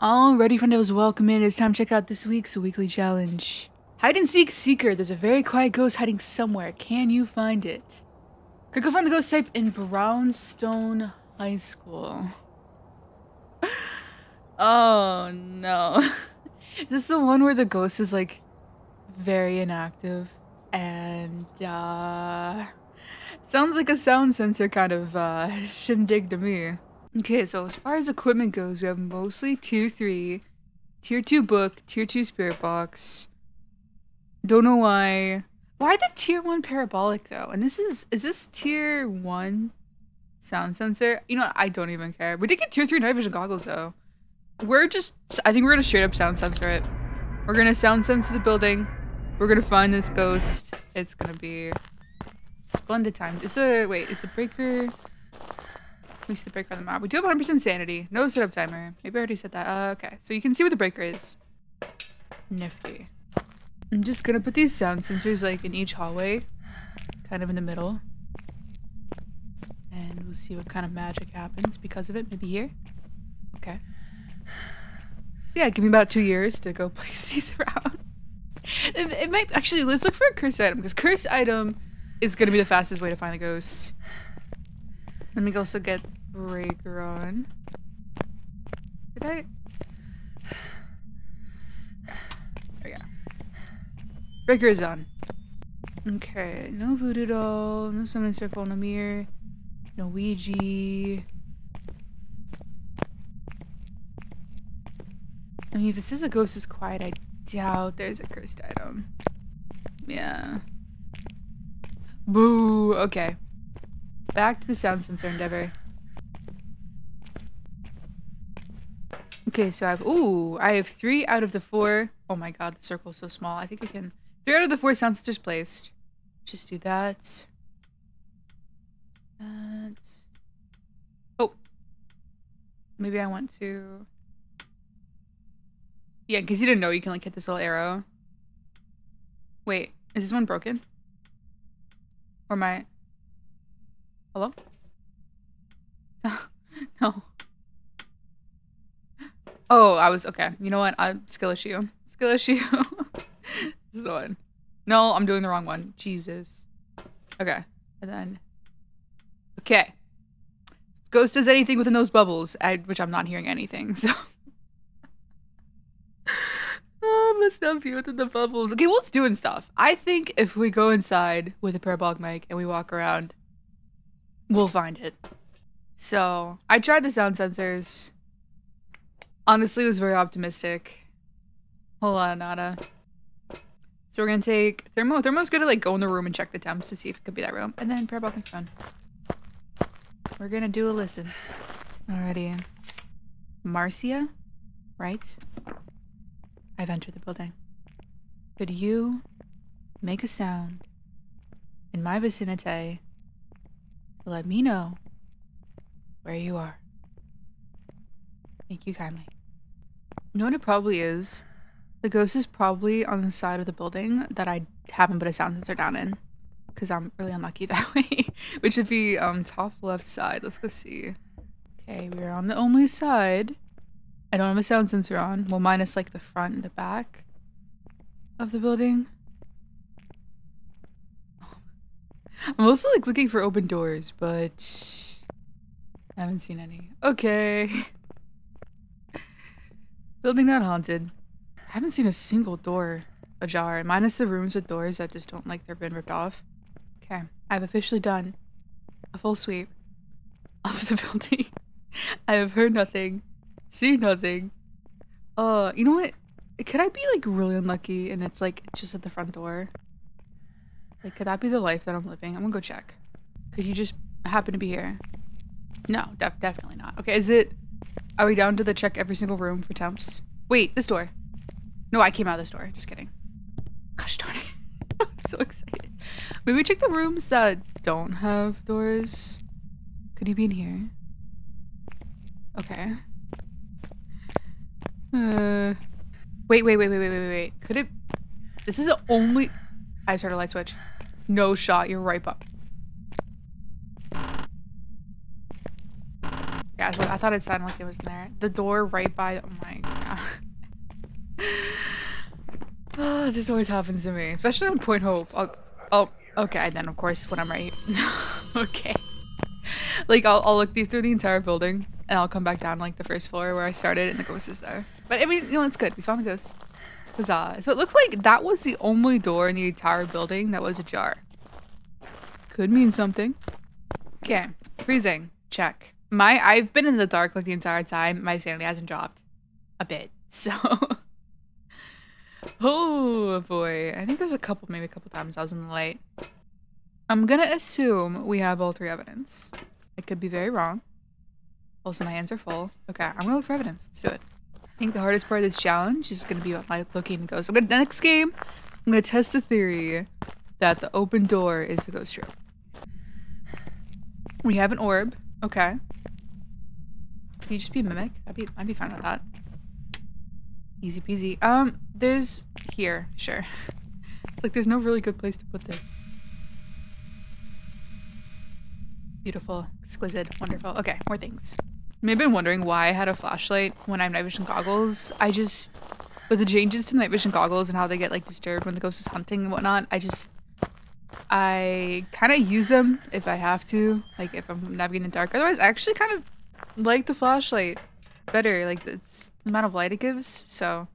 Alrighty, friendos, welcome in. It's time to check out this week's weekly challenge. Hide and seek seeker. There's a very quiet ghost hiding somewhere. Can you find it? Could go find the ghost type in Brownstone High School. oh no. Is this the one where the ghost is like very inactive and uh sounds like a sound sensor kind of uh shindig to me. Okay, so as far as equipment goes, we have mostly tier 3, tier 2 book, tier 2 spirit box. Don't know why. Why the tier 1 parabolic though? And this is, is this tier 1 sound sensor? You know, I don't even care. We did get tier 3 night vision goggles though. We're just, I think we're gonna straight up sound sensor it. We're gonna sound sensor the building. We're gonna find this ghost. It's gonna be splendid time. Is the, wait, is the breaker? Me see the breaker on the map. We do have 100% sanity. No setup timer. Maybe I already said that. Uh, okay, so you can see where the breaker is. Nifty. I'm just gonna put these sound sensors like in each hallway. Kind of in the middle. And we'll see what kind of magic happens because of it. Maybe here? Okay. Yeah, give me about two years to go place these around. it, it might- actually, let's look for a cursed item because cursed item is gonna be the fastest way to find a ghost. Let me also get breaker on. Did I? We go. Breaker is on. Okay, no voodoo doll, no summoning circle, no mirror, no Ouija. I mean, if it says a ghost is quiet, I doubt there's a cursed item. Yeah. Boo. Okay. Back to the sound sensor endeavor. Okay, so I have ooh, I have three out of the four. Oh my god, the circle is so small. I think I can three out of the four sound sensors placed. Just do that. That. Oh. Maybe I want to. Yeah, because you didn't know you can like hit this little arrow. Wait, is this one broken? Or my Hello? no. Oh, I was okay. You know what? I'm skill issue. Skill issue. this is the one. No, I'm doing the wrong one. Jesus. Okay. And then Okay. Ghost does anything within those bubbles, I, which I'm not hearing anything, so Oh, must not be within the bubbles. Okay, well, it's doing stuff. I think if we go inside with a parabolic mic and we walk around, We'll find it. So, I tried the sound sensors. Honestly, was very optimistic. Hold on, Nada. So we're gonna take Thermo. Thermo's gonna like go in the room and check the temps to see if it could be that room. And then parabolic phone. We're gonna do a listen. Alrighty. Marcia, right? I've entered the building. Could you make a sound in my vicinity let me know where you are. Thank you kindly. You know what it probably is? The ghost is probably on the side of the building that I haven't put a sound sensor down in. Because I'm really unlucky that way. Which would be um top left side. Let's go see. Okay, we're on the only side. I don't have a sound sensor on. Well, minus like the front and the back of the building. I'm also like looking for open doors, but I haven't seen any. Okay. Building not haunted. I haven't seen a single door ajar, minus the rooms with doors that just don't like they've been ripped off. Okay, I've officially done a full sweep of the building. I have heard nothing, seen nothing. Uh, you know what? Could I be like really unlucky and it's like just at the front door? Like, could that be the life that I'm living? I'm gonna go check. Could you just happen to be here? No, def definitely not. Okay, is it... Are we down to the check every single room for temps? Wait, this door. No, I came out of this door. Just kidding. Gosh darn it. I'm so excited. Maybe check the rooms that don't have doors. Could he be in here? Okay. Uh... Wait, wait, wait, wait, wait, wait, wait. Could it... This is the only... I heard a light switch. No shot, you're right up. Yeah, what, I thought it sounded like it was in there. The door right by. Oh my god. oh, this always happens to me, especially on Point Hope. Oh, okay. Then of course when I'm right. okay. Like I'll, I'll look through the entire building and I'll come back down like the first floor where I started and the ghost is there. But I mean, you know, it's good. We found the ghost. Huzzah. So it looked like that was the only door in the entire building that was ajar. Could mean something. Okay. Freezing. Check. My I've been in the dark like the entire time. My sanity hasn't dropped a bit. So Oh boy. I think there's a couple maybe a couple times I was in the light. I'm gonna assume we have all three evidence. I could be very wrong. Also my hands are full. Okay, I'm gonna look for evidence. Let's do it. I think the hardest part of this challenge is gonna be what my looking ghost. I'm gonna next game, I'm gonna test the theory that the open door is the ghost room. We have an orb. Okay. Can you just be a mimic? I'd be I'd be fine with that. Easy peasy. Um, there's here, sure. It's like there's no really good place to put this. Beautiful, exquisite, wonderful. Okay, more things. You may have been wondering why I had a flashlight when I have night vision goggles. I just, with the changes to night vision goggles and how they get like disturbed when the ghost is hunting and whatnot, I just, I kind of use them if I have to, like if I'm navigating in dark. Otherwise, I actually kind of like the flashlight better. Like it's the amount of light it gives. So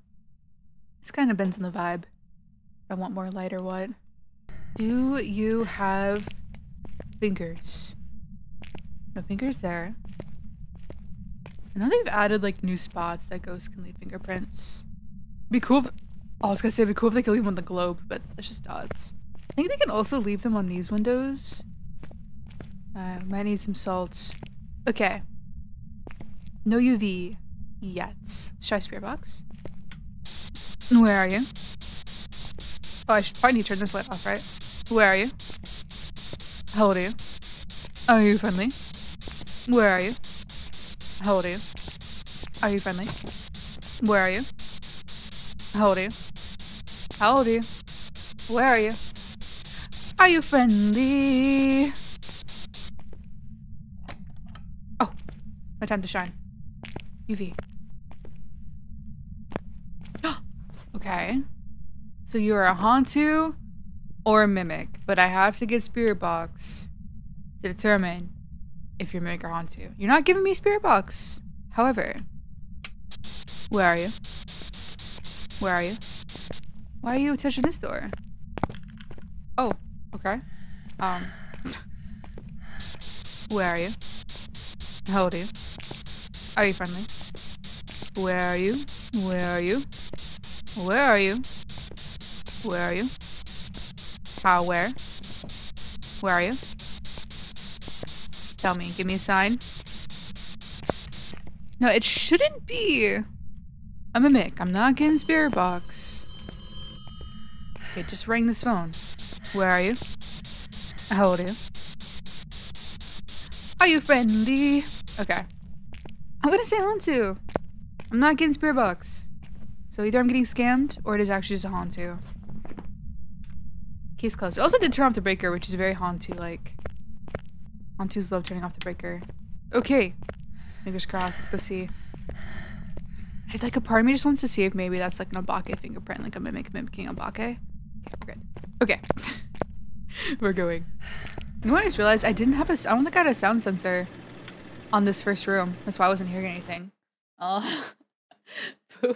it's kind of bends in the vibe. I want more light or what? Do you have fingers? No fingers there. I know they've added like new spots that ghosts can leave fingerprints. Be cool if, oh, I was gonna say be cool if they could leave them on the globe, but it's just dots. I think they can also leave them on these windows. I uh, might need some salt. Okay. No UV yet. Let's try spirit box. Where are you? Oh, I should probably need to turn this light off, right? Where are you? How old are you? Are you friendly? Where are you? How old are you? Are you friendly? Where are you? How old are you? How old are you? Where are you? Are you friendly? Oh, my time to shine. UV. okay. So you are a Hantu or a Mimic, but I have to get Spirit Box to determine if you're or Hantu. You're not giving me Spirit Box. However, where are you? Where are you? Why are you touching this door? Oh, okay. Um, where are you? How old are you? Are you friendly? Where are you? Where are you? Where are you? Where are you? How, where? Where are you? Tell me. Give me a sign. No, it shouldn't be. I'm a Mick. I'm not getting spirit box. Okay, just ring this phone. Where are you? How old are you? Are you friendly? Okay. I'm gonna say Hantu. I'm not getting spirit box. So either I'm getting scammed or it is actually just a Hantu. Case closed. I also did turn off the breaker, which is very Hantu-like. Hantu's love turning off the breaker. Okay. Fingers crossed. Let's go see. I like a part of me just wants to see if maybe that's like an Obake fingerprint, like a mimic mimicking we're good. Okay. we're going. You know what I just realized? I didn't have a- I don't think I had a sound sensor on this first room. That's why I wasn't hearing anything. Oh. Boo.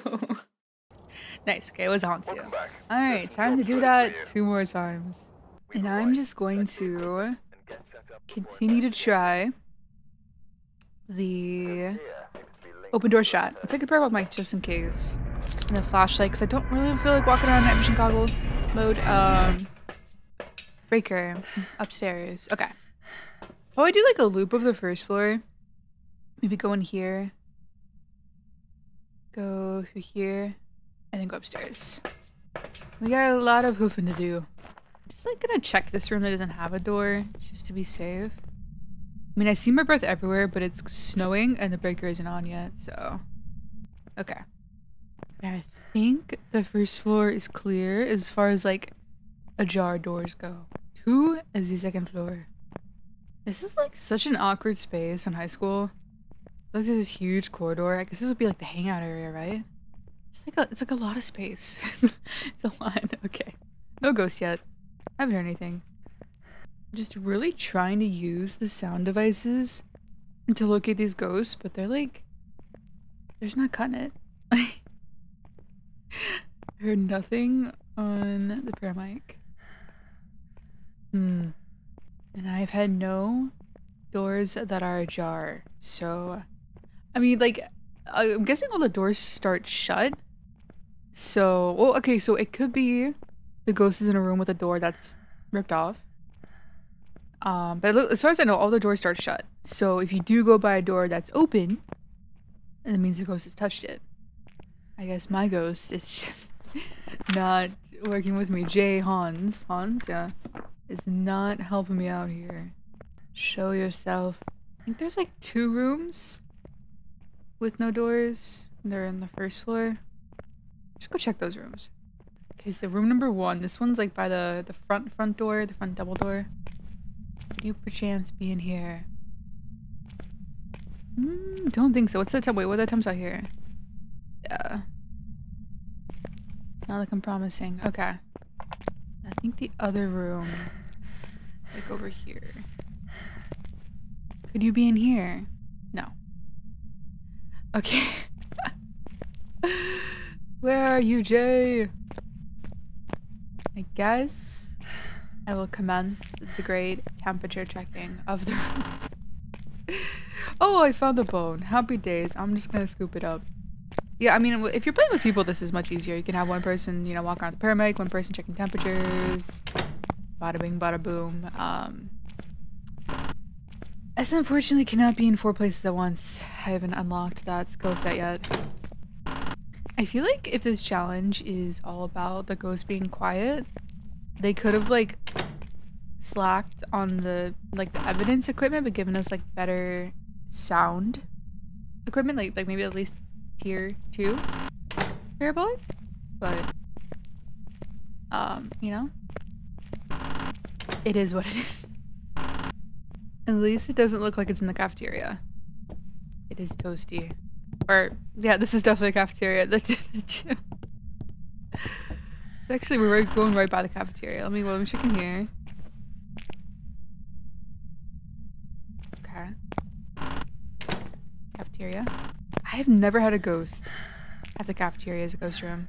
nice. Okay, it was on Hantu. Alright, time to do that two more times. And I'm just going to continue to try the open door shot. I'll take a pair of mic just in case. And the flashlight, because I don't really feel like walking around night vision goggle mode. Um, breaker upstairs. Okay. Probably do like a loop of the first floor. Maybe go in here. Go through here. And then go upstairs. We got a lot of hoofing to do just like gonna check this room that doesn't have a door just to be safe. I mean, I see my breath everywhere, but it's snowing and the breaker isn't on yet, so. Okay. I think the first floor is clear as far as like ajar doors go. Two is the second floor. This is like such an awkward space in high school Like there's this huge corridor. I guess this would be like the hangout area, right? It's like a it's like a lot of space. it's a lot. Okay. No ghosts yet. I haven't heard anything. I'm just really trying to use the sound devices to locate these ghosts, but they're like there's not cutting it. I heard nothing on the para mic. Hmm. And I've had no doors that are ajar. So, I mean, like, I'm guessing all the doors start shut. So, well, okay, so it could be the ghost is in a room with a door that's ripped off. Um, but as far as I know, all the doors start shut. So if you do go by a door that's open, it means the ghost has touched it. I guess my ghost is just not working with me. Jay Hans. Hans, yeah is not helping me out here. Show yourself. I think there's like two rooms with no doors. They're in the first floor. Just go check those rooms. Okay, so room number one. This one's like by the, the front front door, the front double door. Could you perchance be in here? Mm, don't think so. What's the time? Wait, what are the times out here? Yeah. Not like I'm promising. Okay. I think the other room is like over here. Could you be in here? No. Okay. Where are you, Jay? I guess I will commence the great temperature checking of the room. oh, I found the bone. Happy days. I'm just gonna scoop it up. Yeah, I mean, if you're playing with people, this is much easier. You can have one person, you know, walk around the paramedic, one person checking temperatures. Bada bing, bada boom. Um, S unfortunately cannot be in four places at once. I haven't unlocked that skill set yet. I feel like if this challenge is all about the ghost being quiet, they could have like slacked on the like the evidence equipment but given us like better sound equipment like like maybe at least tier two parabolic, but um, you know, it is what it is. At least it doesn't look like it's in the cafeteria. It is toasty. Or, yeah, this is definitely a cafeteria. The, the gym. Actually, we're going right by the cafeteria. Let me, let me check in here. Okay. Cafeteria. I have never had a ghost at the cafeteria as a ghost room.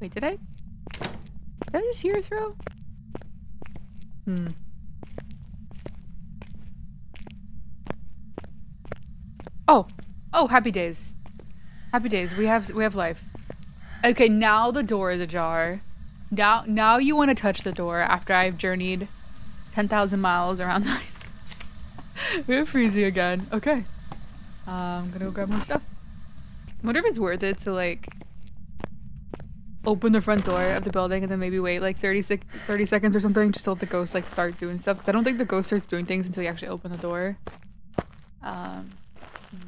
Wait, did I? Did I just hear a throw? Hmm. Oh. Oh, happy days. Happy days. We have we have life. Okay, now the door is ajar. Now now you want to touch the door after I've journeyed 10,000 miles around the We're freezing again. Okay. Uh, I'm gonna go grab more stuff. I wonder if it's worth it to like open the front door of the building and then maybe wait like 30, sec 30 seconds or something just to let the ghost like start doing stuff because I don't think the ghost starts doing things until you actually open the door. Um,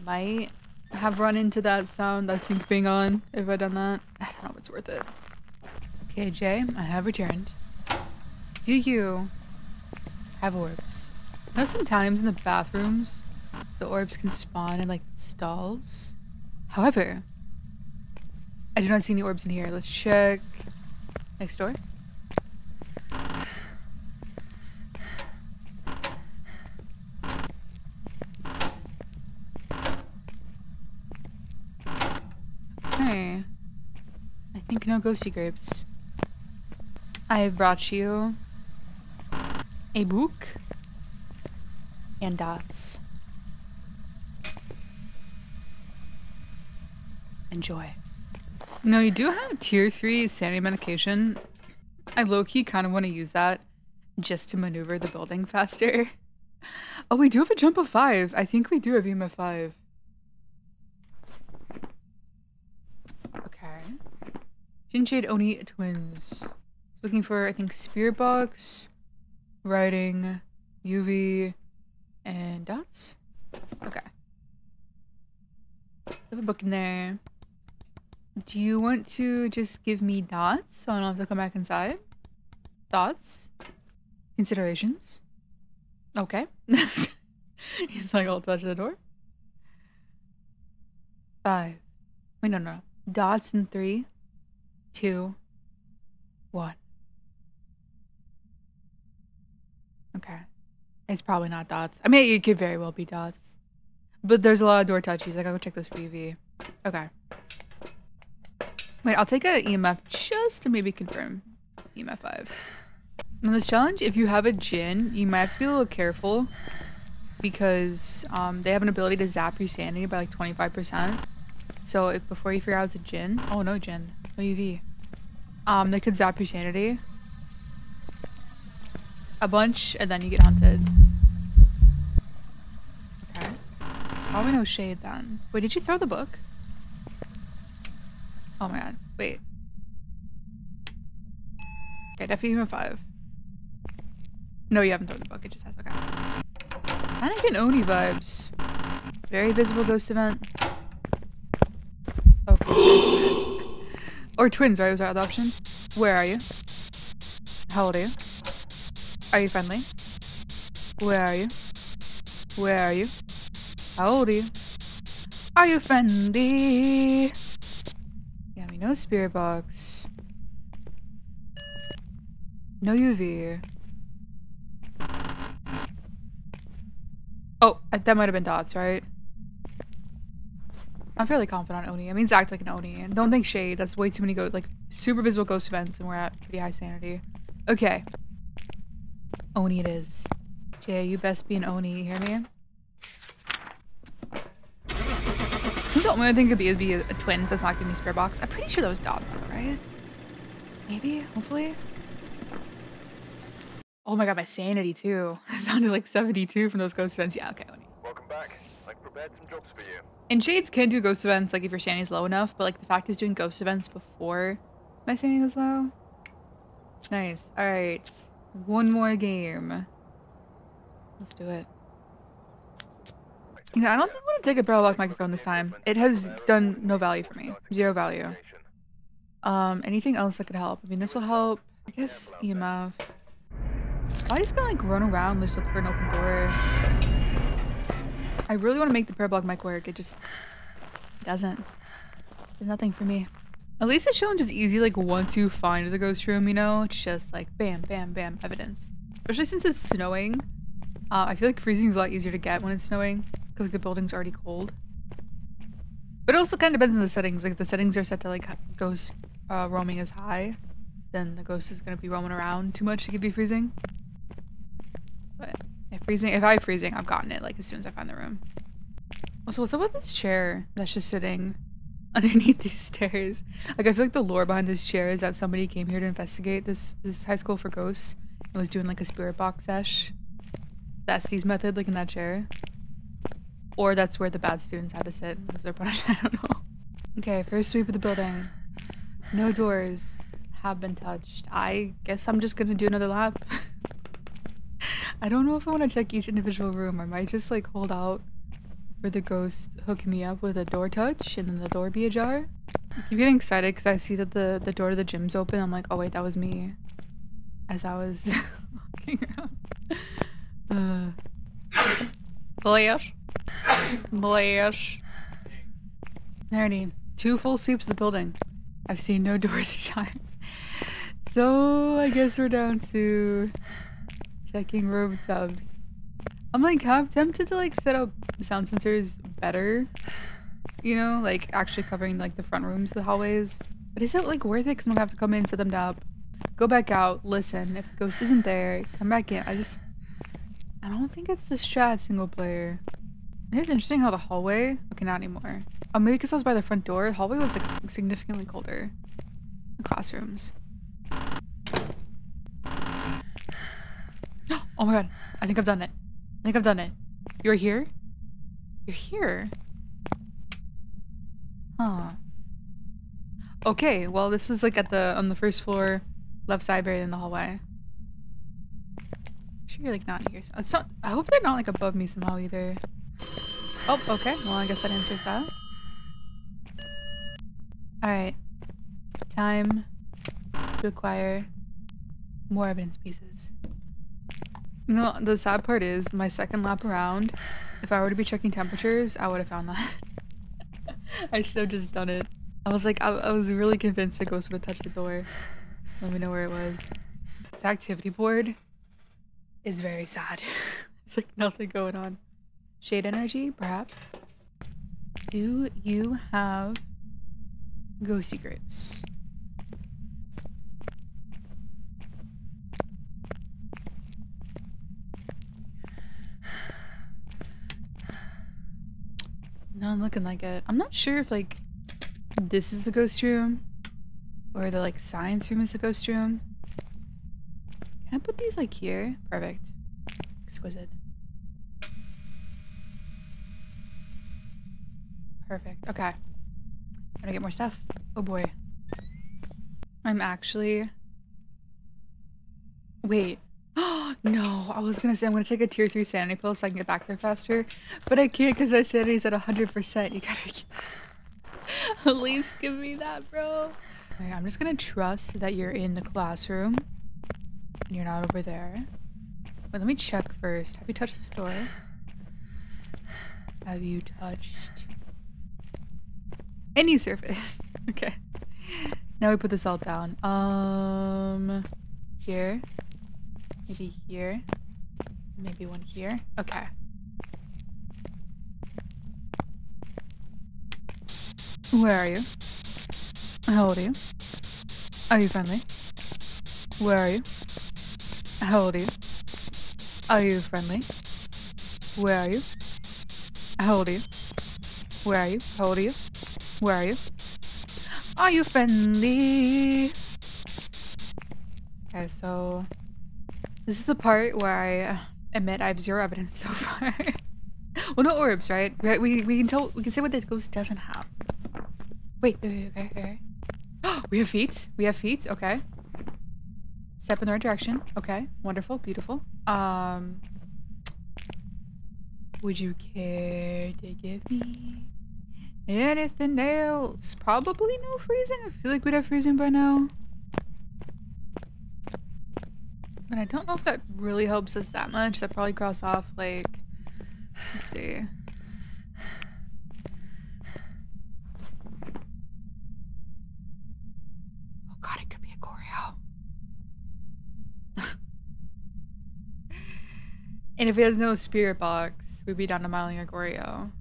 might have run into that sound, that sync being on if I done that. I don't know if it's worth it. Okay, Jay, I have returned. Do you have orbs? know sometimes in the bathrooms, the orbs can spawn in like stalls. However, I do not see any orbs in here. Let's check next door. Okay. No ghosty grapes. I have brought you a book and dots. Enjoy. No, you do have tier 3 sanity medication. I low-key kind of want to use that just to maneuver the building faster. Oh, we do have a jump of 5. I think we do have EMF 5. Okay. Djinn Shade Oni twins. Looking for, I think, Spirit Box, Writing, UV, and dots? Okay. I have a book in there. Do you want to just give me dots so I don't have to come back inside? Thoughts? Considerations? Okay. He's like, I'll touch the door. Five. Wait, no, no. Dots in three, two, one. Okay. It's probably not dots. I mean, it could very well be dots. But there's a lot of door touches. I gotta go check this UV. Okay. Wait, I'll take a EMF just to maybe confirm EMF 5. On this challenge, if you have a Djinn, you might have to be a little careful because um, they have an ability to zap your sanity by like 25%. So if before you figure out it's a Djinn, oh no Djinn, no UV, um, they could zap your sanity a bunch and then you get hunted. Okay. Probably no shade then. Wait, did you throw the book? Oh my god. Wait. Okay, definitely five. No, you haven't thrown the book. It just has okay. Kind of get Oni vibes. Very visible ghost event. Okay. Or twins, right? Was our other option? Where are you? How old are you? Are you friendly? Where are you? Where are you? How old are you? Are you friendly? no spirit box. No UV. Oh, that might have been dots, right? I'm fairly confident on Oni. I mean, act like an Oni. And don't think shade. That's way too many go like super visible ghost events, and we're at pretty high sanity. Okay. Oni it is. Jay, you best be an Oni. You hear me? the only thing could be is be a, a not giving me spare box. I'm pretty sure those dots though, right? Maybe, hopefully. Oh my god, my sanity too. It sounded like 72 from those ghost events. Yeah, okay. Welcome back. I prepared some jobs for you. And Shades can do ghost events like if your sanity's low enough, but like the fact is doing ghost events before my sanity was low. Nice. Alright. One more game. Let's do it. Yeah, I don't think I'm gonna take a parabolic microphone this time. It has done no value for me. Zero value. Um, anything else that could help? I mean, this will help. I guess EMF. I just gonna like run around, just look for an open door. I really want to make the prayer block mic work. It just doesn't. There's nothing for me. At least the challenge is easy, like once you find the ghost room, you know? It's just like bam, bam, bam, evidence. Especially since it's snowing. Uh, I feel like freezing is a lot easier to get when it's snowing because like, the building's already cold. But it also kind of depends on the settings. Like if the settings are set to like ghost uh, roaming is high, then the ghost is gonna be roaming around too much to give you freezing. Freezing, if I freezing, I've gotten it like as soon as I find the room. Also, what's up with this chair that's just sitting underneath these stairs? Like I feel like the lore behind this chair is that somebody came here to investigate this this high school for ghosts and was doing like a spirit box sesh. That's Estes method, like in that chair. Or that's where the bad students had to sit as their punishment. I don't know. Okay, first sweep of the building. No doors have been touched. I guess I'm just gonna do another lap. I don't know if I want to check each individual room. I might just like hold out for the ghost hooking me up with a door touch and then the door be ajar. I keep getting excited because I see that the, the door to the gym's open. I'm like, oh wait, that was me. As I was walking around. Uh. Flash. Blash. Alrighty. Two full sweeps of the building. I've seen no doors shine. So I guess we're down to checking room tubs. I'm like half tempted to like set up sound sensors better. You know, like actually covering like the front rooms, the hallways. But is it like worth it? Because I'm gonna have to come in, set them up, go back out, listen. If the ghost isn't there, come back in. I just I don't think it's the strat single player. It's interesting how the hallway... Okay, not anymore. Oh, maybe because I was by the front door, the hallway was like significantly colder. The classrooms. Oh my god. I think I've done it. I think I've done it. You're here? You're here? Huh. Okay, well this was like at the on the first floor, left side, buried in the hallway I'm sure you're like not here. So it's not. I hope they're not like above me somehow either. Oh, okay. Well, I guess that answers that. All right. Time to acquire more evidence pieces. You know, the sad part is my second lap around, if I were to be checking temperatures, I would have found that. I should have just done it. I was like, I, I was really convinced the ghost would have touched the door. Let me know where it was. The activity board is very sad. it's like nothing going on. Shade energy, perhaps. Do you have ghosty grapes? Not looking like it. I'm not sure if like this is the ghost room or the like science room is the ghost room. Can I put these like here? Perfect. Exquisite. Perfect. Okay. I'm gonna get more stuff. Oh boy. I'm actually... Wait. no, I was gonna say I'm gonna take a tier 3 sanity pill so I can get back there faster. But I can't because my sanity's at 100%. You gotta... At least give me that, bro. I'm just gonna trust that you're in the classroom. And you're not over there. Wait, let me check first. Have you touched this door? Have you touched any surface? okay. Now we put this all down. Um, here. Maybe here. Maybe one here. Okay. Where are you? How old are you? Are you friendly? Where are you? How old are you? Are you friendly? Where are you? How old are you? Where are you? How old are you? Where are you? Are you friendly? Okay, so this is the part where I admit I have zero evidence so far. well, no orbs, right? We, we, we can tell, we can say what the ghost doesn't have. Wait, okay, okay. we have feet. We have feet. Okay. Step in the right direction. Okay. Wonderful. Beautiful. Um. Would you care to give me anything else? Probably no freezing. I feel like we'd have freezing by now. But I don't know if that really helps us that much. That probably cross off like, let's see. Oh god, it could be a and if he has no spirit box, we'd be down to Myling a.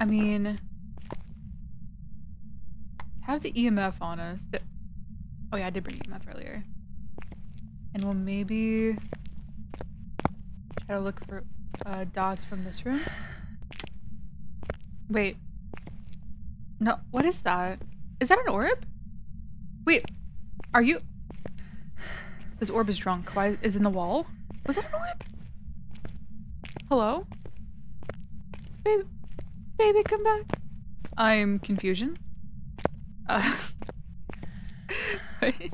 I mean, have the EMF on us. Oh yeah, I did bring EMF earlier. And we'll maybe try to look for uh, dots from this room. Wait. No, what is that? Is that an orb? Wait, are you... This orb is drunk. Why is in the wall? Was that an orb? Hello? Baby, baby, come back. I'm confusion. Uh, wait.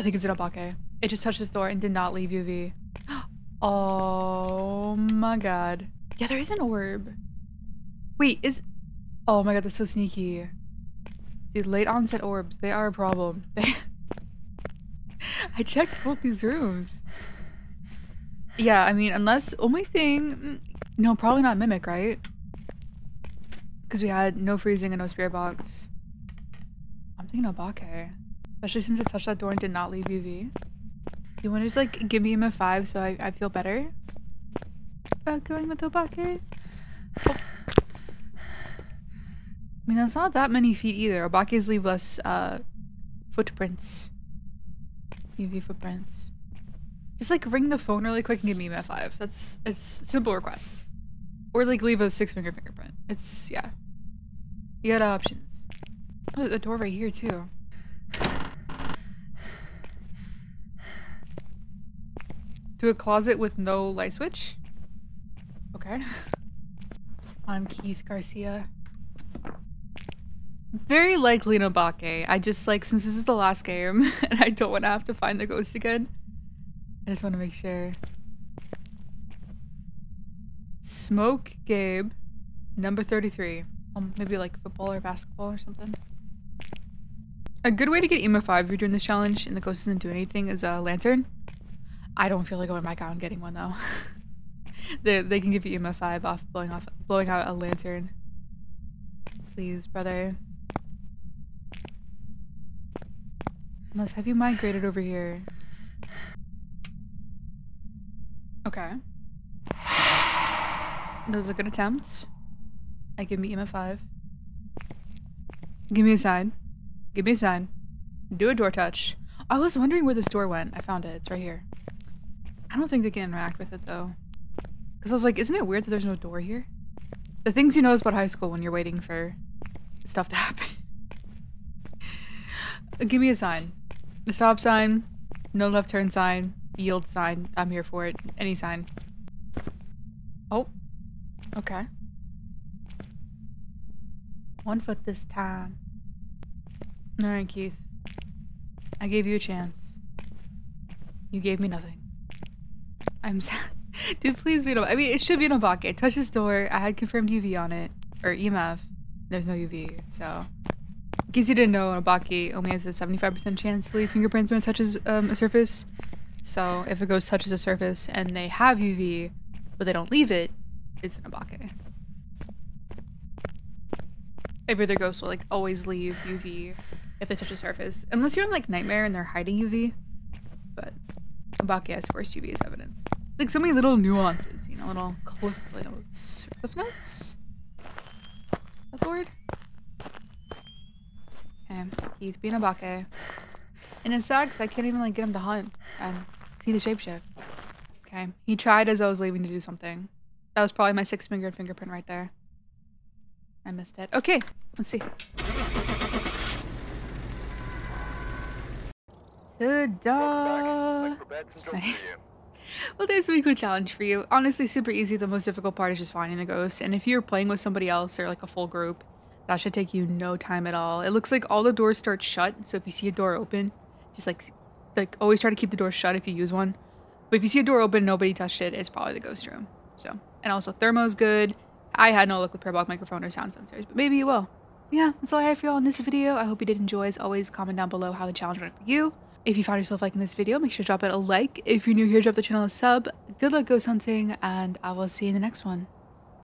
I think it's an Obake. It just touched this door and did not leave UV. Oh my god. Yeah, there is an orb. Wait, is... Oh my god, that's so sneaky. Dude, late onset orbs, they are a problem. They... I checked both these rooms. Yeah, I mean, unless... Only thing... Mm, no, probably not Mimic, right? Because we had no freezing and no spirit box. I'm thinking Obake. Especially since it touched that door and did not leave UV. You want to just like give me a 5 so I, I feel better about going with Obake? I mean, that's not that many feet either. Obakes leave less uh, footprints. UV footprints. Just like ring the phone really quick and give me a 5. That's it's simple request. Or like leave a six finger fingerprint. It's yeah. You got options. Oh, the door right here too. To a closet with no light switch? Okay. I'm Keith Garcia. Very likely Nobake. I just like, since this is the last game and I don't want to have to find the ghost again, I just want to make sure. Smoke Gabe, number 33. Um, maybe like football or basketball or something. A good way to get EMF 5 if you're doing this challenge and the ghost doesn't do anything is a lantern. I don't feel like going back out and getting one though. they, they can give you EMF 5 off blowing off blowing out a lantern. Please, brother. Unless have you migrated over here? Okay. That was a good attempt. I give me EMF 5. Give me a sign. Give me a sign. Do a door touch. I was wondering where this door went. I found it. It's right here. I don't think they can interact with it though. Because I was like, isn't it weird that there's no door here? The things you know about high school when you're waiting for stuff to happen. Give me a sign. A stop sign, no left turn sign, yield sign. I'm here for it. Any sign. Oh. Okay. One foot this time. Alright, Keith. I gave you a chance. You gave me nothing. I'm sad. Dude, please be no- I mean, it should be no Obake. Touch this door. I had confirmed UV on it. Or EMF. There's no UV, so... In case you didn't know, Obake only has a 75% chance to leave fingerprints when it touches um, a surface. So if a ghost touches a surface and they have UV, but they don't leave it, it's an Obake. Every other ghost will like always leave UV if they touch a surface. Unless you're in like Nightmare and they're hiding UV. But Obake has forced UV as evidence. Like so many little nuances, you know, little cliff notes. Cliff notes? That's the word? Okay, Keith being Obake. And it sucks, I can't even like get him to hunt and see the shapeshift. Okay, he tried as I was leaving to do something. That was probably my six fingered fingerprint right there. I missed it. Okay, let's see. Some jobs Nice. Well, there's a weekly challenge for you. Honestly, super easy. The most difficult part is just finding the ghost. And if you're playing with somebody else or like a full group, that should take you no time at all. It looks like all the doors start shut. So if you see a door open, just like like always try to keep the door shut if you use one. But if you see a door open, nobody touched it, it's probably the ghost room. So and also thermo's good. I had no luck with parabolic microphone or sound sensors, but maybe you will. Yeah, that's all I have for y'all in this video. I hope you did enjoy. As always, comment down below how the challenge went for you. If you found yourself liking this video, make sure to drop it a like. If you're new here, drop the channel a sub. Good luck ghost hunting, and I will see you in the next one.